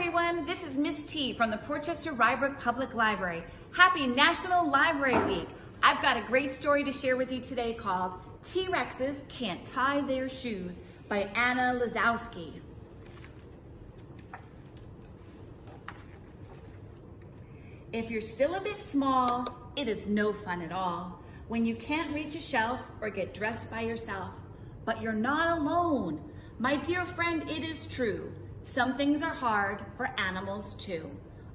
everyone, this is Miss Tee from the Port Chester-Rye Brook Public Library. Happy National Library Week. I've got a great story to share with you today called T-Rexes Can't Tie Their Shoes by Anna Lazowski. If you're still a bit small, it is no fun at all when you can't reach a shelf or get dressed by yourself. But you're not alone. My dear friend, it is true. Some things are hard for animals too.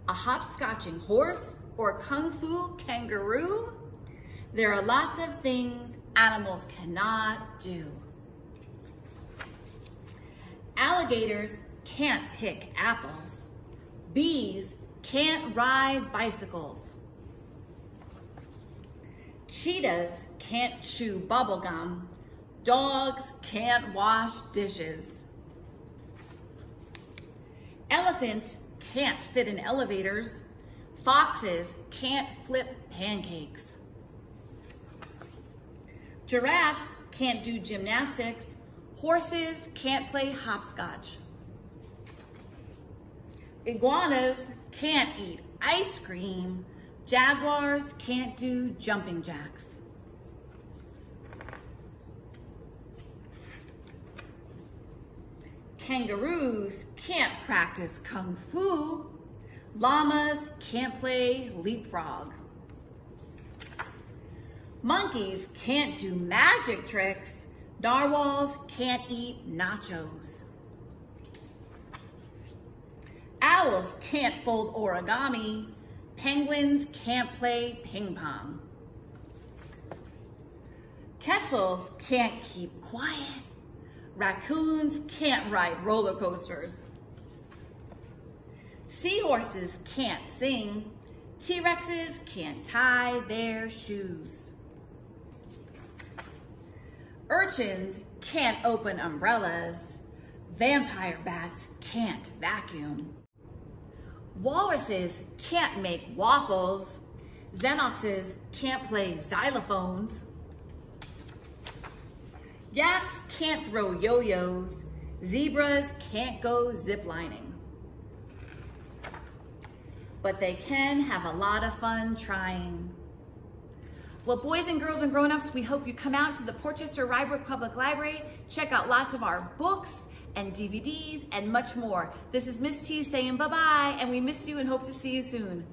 A hopscotching horse or kung fu kangaroo? There are lots of things animals cannot do. Alligators can't pick apples. Bees can't ride bicycles. Cheetahs can't chew bubblegum. Dogs can't wash dishes. Elephants can't fit in elevators. Foxes can't flip pancakes. Giraffes can't do gymnastics. Horses can't play hopscotch. Iguanas can't eat ice cream. Jaguars can't do jumping jacks. Kangaroos can't practice kung fu. Llamas can't play leapfrog. Monkeys can't do magic tricks. Narwhals can't eat nachos. Owls can't fold origami. Penguins can't play ping pong. Quetzals can't keep quiet. Raccoons can't ride roller coasters. Seahorses can't sing. T-Rexes can't tie their shoes. Urchins can't open umbrellas. Vampire bats can't vacuum. Walruses can't make waffles. Xenopses can't play xylophones. Yaks can't throw yo-yos. Zebras can't go ziplining. But they can have a lot of fun trying. Well, boys and girls and grown-ups, we hope you come out to the Port Chester-Rye Brook Public Library, check out lots of our books and DVDs and much more. This is Miss Tee saying bye-bye, and we miss you and hope to see you soon.